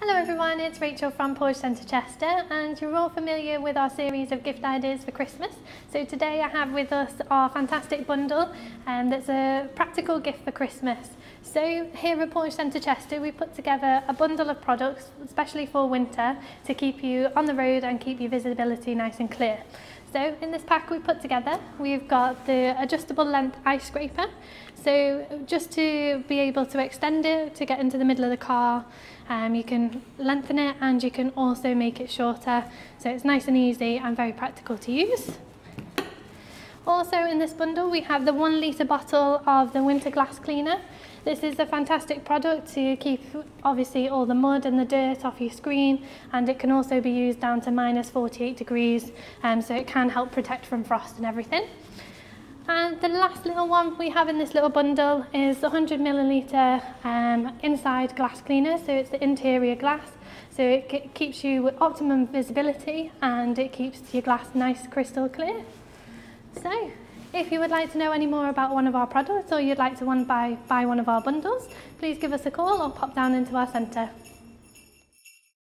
Hello everyone, it's Rachel from Porsche Centre Chester and you're all familiar with our series of gift ideas for Christmas. So today I have with us our fantastic bundle and um, that's a practical gift for Christmas. So here at Porsche Centre Chester we put together a bundle of products especially for winter to keep you on the road and keep your visibility nice and clear. So in this pack we put together, we've got the adjustable length ice scraper. So just to be able to extend it to get into the middle of the car, um, you can lengthen it and you can also make it shorter. So it's nice and easy and very practical to use. Also in this bundle we have the one litre bottle of the winter glass cleaner. This is a fantastic product to keep obviously all the mud and the dirt off your screen and it can also be used down to minus 48 degrees um, so it can help protect from frost and everything. And the last little one we have in this little bundle is the 100 milliliter um, inside glass cleaner, so it's the interior glass. So it keeps you with optimum visibility and it keeps your glass nice crystal clear. So if you would like to know any more about one of our products or you'd like to one buy, buy one of our bundles, please give us a call or pop down into our centre.